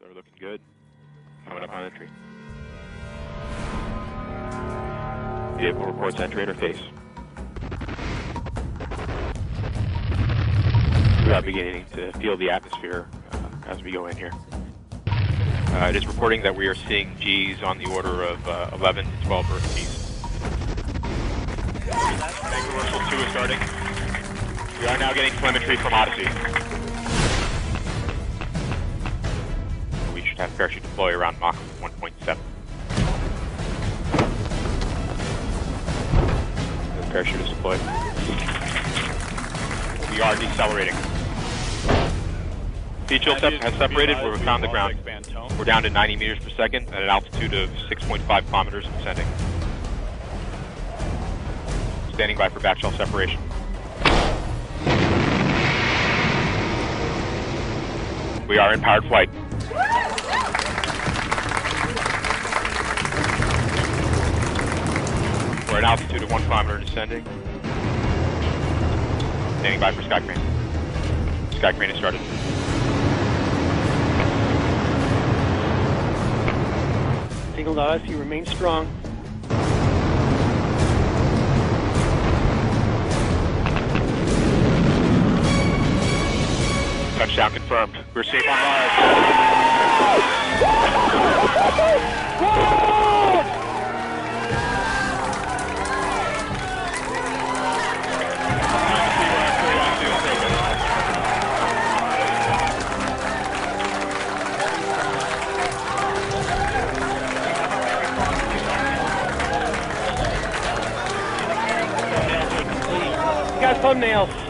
They're looking good. Coming up on entry. Vehicle reports entry interface. We are beginning to feel the atmosphere uh, as we go in here. Uh, it is reporting that we are seeing G's on the order of uh, 11 to 12 Earth G's. Reversal 2 is starting. We are now getting telemetry from Odyssey. We have parachute deploy around Mach 1.7. The parachute is deployed. We are decelerating. Heat shield sep- has separated. We're on the ground. We're down to 90 meters per second at an altitude of 6.5 kilometers descending. Standing by for backshell separation. We are in powered flight. Altitude of one kilometer descending. Standing by for sky crane. Sky crane has started. Signal to us, you remain strong. Touchdown confirmed. We're safe on Mars. Got thumbnails.